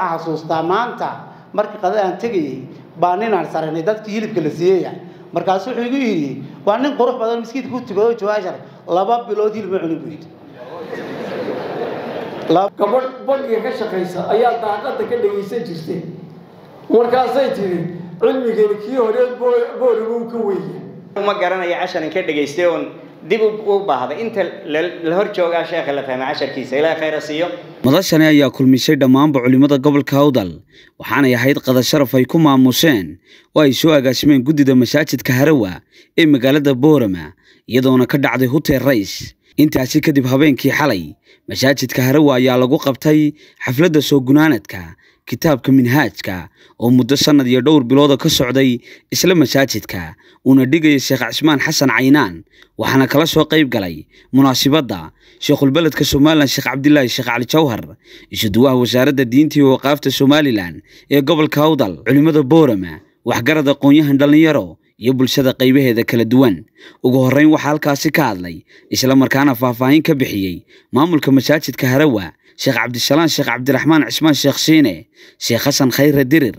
xasuustaa maanta. Markii qadada aan tegayey baa ninaan saraynay dadkii hilibka la siiyeyya markaasu wuxuu igu yidhi waa nin qurux badan miskiidka ku tukado jawaashar laba bilood hilib ma cunin buu yidhi. Gabadh bangiga ka shaqaysa ayaa daaqada ka dhagaysan jirtay. Markaasay tidhi cilmigani kii hore boorigu ka weeye ma garanayo casharan ka dhagaystay oon dib u baahday. Inta la hor joogaa sheekha la fahmay casharkiisa ilaahay khayra siiyo. Madashani ayaa kulmisay dhammaanba culimmada gobolka hawdal waxaanay ahayd qada sharaf ay ku maamuseen. Oo ay soo agaasimeen guddida masaajidka harawa ee magaalada boorama iyadoona ka dhacday hutel rays intaasi kadib habeenkii xalay masaajidka harawa ayaa lagu qabtay xafladda soo gunaanadka kitaabka minhaajka oo muddo sannad iyo dhowr bilooda ka socday isla masaajidka uuna dhigaya sheekh cismaan xasan caynaan waxaana kala soo qayb galay munaasibadda sheekhulbeledka somalilan sheekh cabdilaahi sheekh cali jawhar isuduwaha wasaaradda diinta iyo waqaafta somalilan ee gobolka hawdal culimmada boorama waxgarad aqoon-yahan dhallinyaro iyo bulshada qaybaheeda kala duwan. Ugu horreyn waxaa halkaasi ka hadlay isla markaana faahfaahin ka bixiyey maamulka masaajidka harawa sheekh cabdisalaan sheekh cabdiraxmaan cismaan sheekh shiine sheekh xasan khayre dirir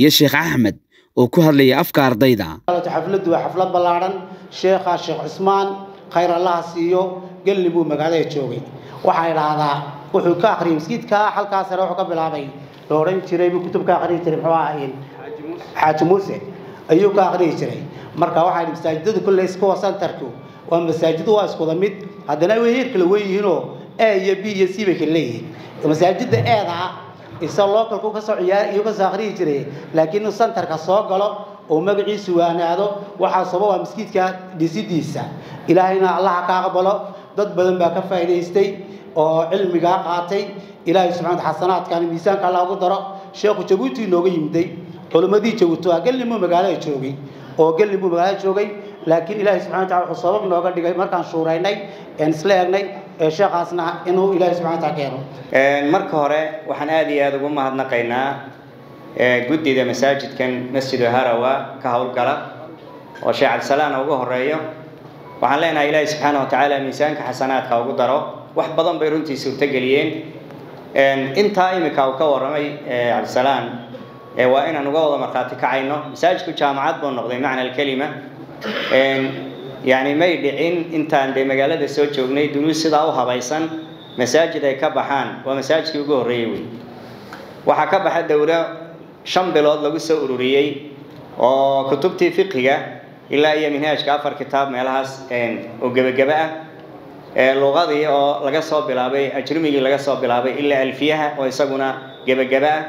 iyo sheekh axmed oo ku hadlayay afka ardayda xafladdu waa xaflad ballaadhan sheekha sheekh cismaan khayr allaha siiyo gelni buu magaalada joogay. Waxaa idhaahdaa wuxuu ka akhriyay masjidka halkaas sare wuxuu ka bilaabay. La odhan jiray buu kutub ka akhriyi jiray muxuu ahayn xaaji muuse. Ayuu ka akhriyi jiray. Marka waxaa yidhi masaajidadu kolle iskuwa santarku waa masaajidu waa iskuda mid haddana way heer kala wen yihiinoo a iyo b iyo c bay kala leeyihiin. Masaajidda eeda isa localku ka soo ciyaar iyo ka soo akhriyi jiray laakiin inuu santarka soo galo oo magaciisu waanaado waxaa sabab waa maskiidka dhisidiisa ilaahayna allaha ka aqbalo dad badan baa ka faa'iidaystay oo cilmigaa qaatay. Ilaahay subxaana xasanaadkan miisaanka allah ugu daro sheekhu jabuuti inooga yimiday culimmadii jabuuti waa buu magaalada joogay oo buu magaalada joogay laakiin ilaahay subxana wa tacala wuxuu sabab nooga dhigay. Markaan shuuraynay een isla eegnay ee sheekhaasna inuu ilaahay subxana wa tacala keeno. Marka hore waxaan aada iyo aada ugu mahadnaqaynaa guddida masaajidkan masjidu harawa ka howlgala oo sheekh cabdisalaana ugu horeeyo waxaan leenahay ilaahay subxaana wa tacaala miisaanka xasanaadka ugu daro. Wax badan bay runtii suurtogeliyeen intaa iminka uu ka warramay cabdisalaan waa inaan uga wada markhaati kacayno. Masaajidku jaamacad buu noqday macna alkelima yani may dhicin intaan dee magaalada soo joognay dunuus sidaa u habaysan masaajid ay ka baxaan waa masaajidkii ugu horreeyey wey waxaa ka baxa dowlo shan bilood lagu soo ururiyey oo kutubtii fiqiga ilaa iyo minhaajka afar kitaab meelahaas oo gebagebe ah luqadii oo laga soo bilaabay ajrumigii laga soo bilaabay ilaa alfiyaha oo isaguna gebagebe ah.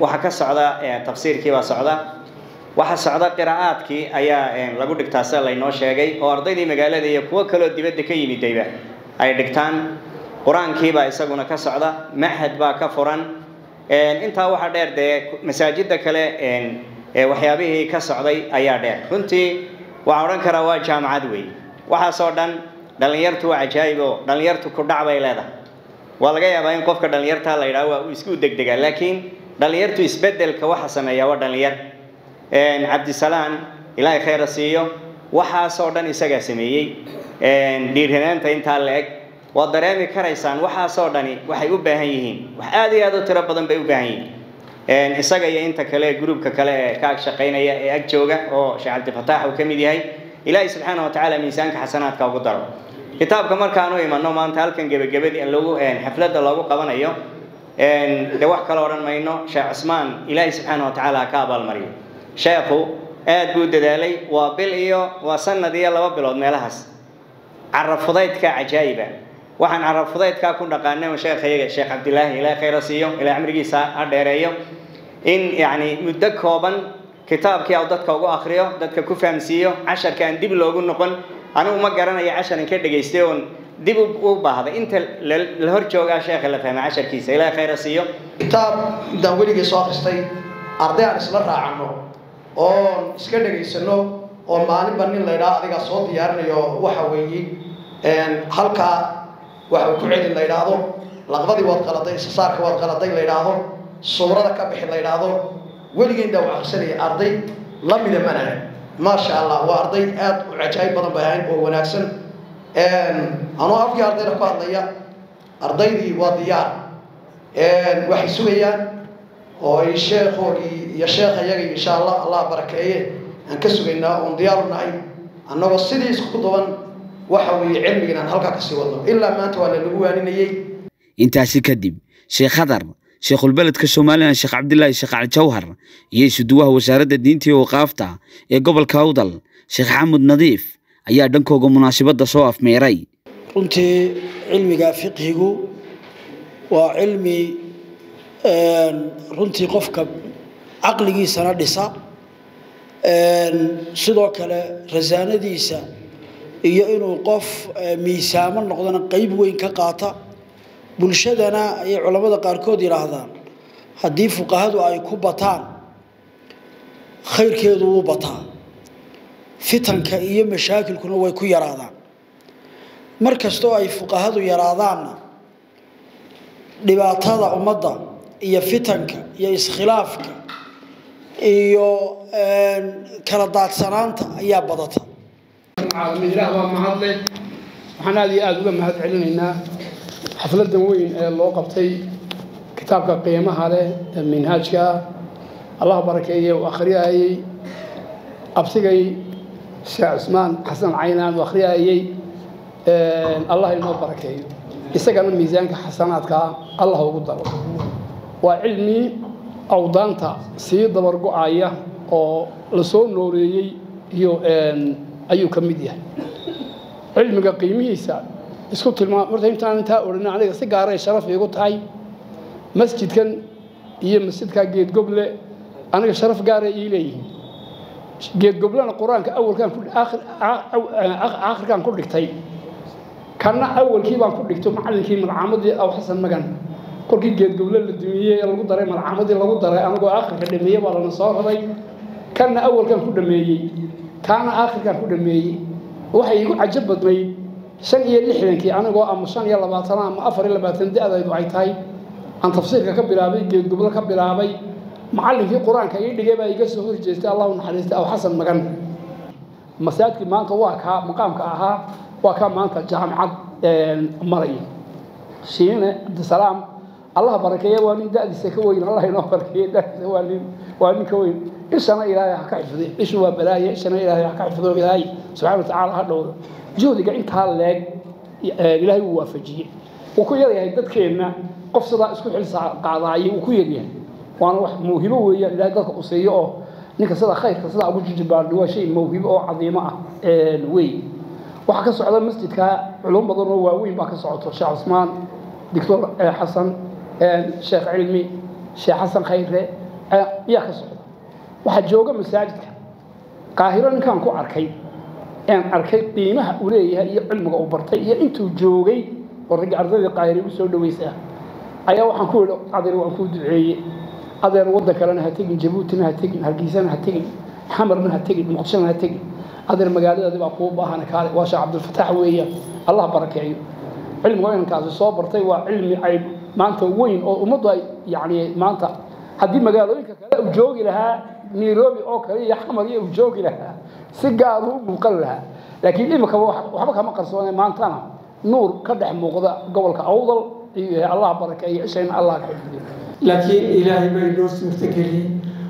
Waxaa ka socda tafsiirkii baa socda waxaa socda qiraa'aadkii ayaa lagu dhigtaa sida laynoo sheegay oo ardaydii magaalada iyo kuwo kaloo dibadda ka yimidayba ay dhigtaan qur-aankiibaa isaguna ka socda machad baa ka furan intaa waxaa dheer dee masaajida kale waxyaabihii ka socday ayaa dheer runtii waxaan odhan karaa waa jaamacad wey waxaasoo dhan dhallinyartu waa cajaayib oo dhallinyartu ku dhac bay leedahay waa laga yaabaa in qofka dhallinyartaa la yidhaha waa uu isku degdegaa laakiin dhallinyartu isbedelka waxa sameeya waa dhallinyar cabdisalaan ilaahay khayra siiyo. Waxaasoo dhan isagaa sameeyey. Dhiiranaanta intaa la eg. Waad dareemi karaysaan waxaasoo dhani waxay u baahan yihiin. Wax aada iyo aada u tiro badan bay u baahan yihiin. Isaga iyo inta kale gruubka kale ee ka shaqaynaya ee ag jooga oo sheekh cabdifataax uu ka mid yahay ilaahay subxaana wa miisaanka xasanaadka ugu daro. Kitaabka markaan u imano maanta halkan gebagabadii loogu xafladda loogu qabanayo de wax kale odhan mayno sheekh cusmaan ilaahay subxaana wa tacaala ka abaalmariyo sheekhu aad buu dadaalay waa bil iyo waa sanad iyo laba bilood meelahaas. Carafudaydka cajaayiba waxaan carafudaydkaa ku dhaqaanay sheekhayaga sheekh cabdilaahi ilaahay khayra siiyo ilaa cimrigiisa ha dheereeyo. In yacni muddo kooban kitaabkii au dadka ugu akriyo dadka ku fahamsiiyo casharka aan dib loogu noqon anigu ma garanayo casharan ka dhagaystay oon dib u baahday. Inta la hor joogaa sheekha la fahmay casharkiisa ilaahay khayra siiyo. Kitaab intaan weligay soo akhristay arday isla raacano oon iska dhegaysano oo maalinba nin la ydhaha adigaa soo diyaarinayo waxa weeye halkaa waxa ku celi la ydhaahdo laqbadii waad qaladay isasaarka waad qaladay la ydhaahdo suurada ka bixi la ydhaahdo weligeyn baa u akhrisanaya arday lamida manaha maasha allah waa arday aada u cajaayib badan bay ahayn oo wanaagsan. Anoo afkii ardayda ku hadlaya ardaydii waa diyaar. Waxay sugayaan oo ay sheekhoogii iyo sheekha iyagii insha allah allah barakeeye aan ka sugaynaa oon diyaaru nahay annagoo sidii isku duban waxa weeye cilmigan aan halkaa ka sii wadno. Ilaa maanta waa lanagu waaninayey. Intaasi kadib sheekh khadar sheekhulbeledka somalilan sheekh cabdilaahi sheekh cali jawhar iyo isuduwaha wasaaradda diinta iyo waqaafta ee gobolka awdal sheekh xamud nadiif ayaa dhankooga munaasabadda soo afmeeray. Runtii cilmiga fiqhigu waa cilmi runtii qofka caqligiisana dhisa. Sidoo kale rasaanadiisa iyo inuu qof miisaamo noqdana qeyb weyn ka qaata. Bulshadana ayay culammada qaarkood yidhaahdaan haddii fuqahadu ay ku bataan khayrkeedu wuu bataa. Fitanka iyo mashaakilkuna way ku yaraadaan. Mar kastoo ay fuqahadu yaraadaanna dhibaatada ummadda iyo fitanka iyo iskhilaafka iyo kala daadsanaanta ayaa badata. Ilaah baa mahadle. Waxaan aada iyo aada uga mahad celinaynaa xafladan weyn ee loo qabtay kitaabka qiimaha leh ee minhaajka. Allah barakeeye uu akhriyaayey absigay sheekh cusmaan xasan caynaan uu akhriyaayey allah inoo barakeeyo isagana miisaanka xasanaadkaa allah ugu daro waa cilmi awdaanta sii dabargo-aya oo la soo nooleeyey iyo ayuu ka mid yahay. Cilmiga qiimihiisa isku tilmaam horta intaan intaa odhan aniga si gaaray sharaf iigu tahay masjidkan iyo masjidka geedgoble aniga sharaf gaaray ii leeyihiin. Geedgoblena qur'aanka awalkaan ku aakhirkaan ku dhigtay. Kanna awalkii baan ku dhigto macallinkii malcaamadii aw magan kolkii geedgoble la dumiyey ee lagu daray malcaamadii lagu daray anagoo aakhirka dhameeye baa lana soo raray. Kanna awalkaan ku dhameeyey kaana aakhirkaan ku dhameeyey waxay igu cajab badnayd shan iyo lixdankii anigoo ama shan iyo labaatan ama afar iyo labaatan da-daydu ay tahay. Aan tafsiirka ka bilaabay geedgoblo ka bilaabay macallinkii qur'aanka ii dhigay baa iga soo horjeestay allahu naxariistay aw xasan magan. Masaajidkii maanta waa kaa maqaamka ahaa waa kaa maanta jaamicad maraya shiine cabdisalaam allah barakeeya waa nin da-diisa ka weyn allah inoo barakeeya da-diisa waa nin waa nin ka weyn. Ishana ilaahay ha ka xifdiyo ishu waa balaaye ishana ilaahay ha ka xifdiyo ilaahay subxana watacaala ha dhowro juhdiga intaa leeg ilaahay wuu waafajiyey. Wuu ku yaryahay dadkeenna qof sidaa isku xil qaadaayay wuu ku yaryahay waana wax mawhibo weeyaan ilaahay dadka u siiyo oo ninka sida khayrka sidaa ugu jijibaadhi waa shay mawhibo oo cadiimo ah wey waxaa ka socda masjidka culum badan oo waaweyn baa ka socoto sheekh cusmaan doctor xasan sheekh cilmi sheekh xasan khayre ayaa ka socda. Waxaa jooga masaajidka. Qaahiro ninkaan ku arkay aan arkay qiimaha uu leeyahay iyo cilmiga uu bartay iyo intuu joogay oo ragga ardaydii qaahire u soo dhawaysaa ayaa waxaan ku yidhi adeer waan kuu duceeye adeer waddan kalena ha tegin jabuutina ha tegin hargeysana ha tegin xamarna ha tegin muqdishona ha tegin. Adeer magaaladaadi baa kuu baahan kaale. Waa sheekh cabdilfataax weeyaan. Allah barakeeyo cilmiga inankaasi soo bartay waa cilmi ay maanta weyn oo ummaddu ay yacni maanta haddii magaalooyinka kale uu joogi lahaa nairobi oo kale iyo xamar iyo uu joogi lahaa si gaar u muuqan lahaa. Laakiin imika waxba kama qarsoone maantana nuur ka dhex muuqda gobolka awdal allah barakeeyo ishayna allah ka xifdiyo laakiin ilaahay baa inoo suurtageliyey.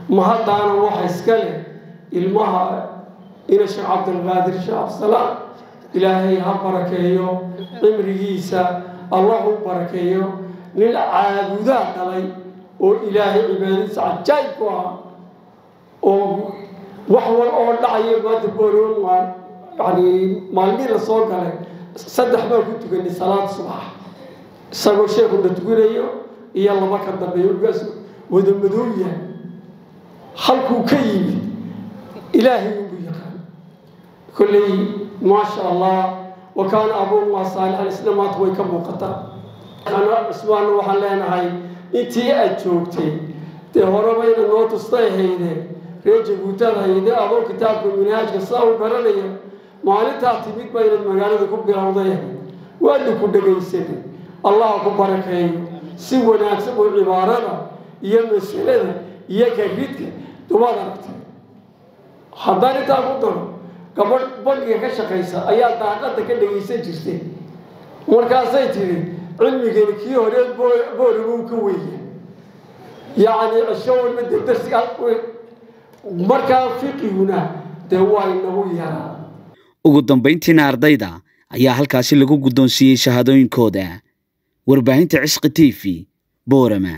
Mahaddaana waxa iska leh ilmaha ina sheekh cabdilqaadir sheekh cabdisalaam ilaahay ha barakeeyo cimrigiisa allah u barakeeyo nin caabudaa dhalay oo ilaahay cibaadadiisa cajaayib ku ah oo wax wal oo dhacaya maanta booroon maan yani maalmihii la soo galay saddex baa ku tukanay salaad subax. Isagoo sheekhu la tukanayo iyo laba ka dambeeyo ugaas wada madow yahay. Halkuu ka yimid ilaahay ugu yaqaan. Kolley maasha allah wa kaana abuumaa saalixan isna maanta way ka muuqataa cusmaanna waxaan leenahay intii aad joogtay dee horebayna noo tustay hayde reer jabuutaad hayde adoo kitaabka minhaajka saa u baranaya maalintaa timid baynad magaalada ku bilowday waadna ku dhegaysanay allah ku barakeeyo si wanaagsan oo cibaarada iyo masalada iyo karidka dumaad aragtay haddaan intaa ku daro gabadh bangiga ka shaqaysa ayaa daaqada ka dhagaysan jirtay. Markaasay tidhi cilmigani kii hore boorigu ka weeye yacni cisho walba darsiga markaa fiqiguna dee waa inagu yaraa ugu dambayntiina ardayda ayaa halkaasi lagu guddoonsiiyey shahaadooyinkooda warbaahinta cisqi t v boorama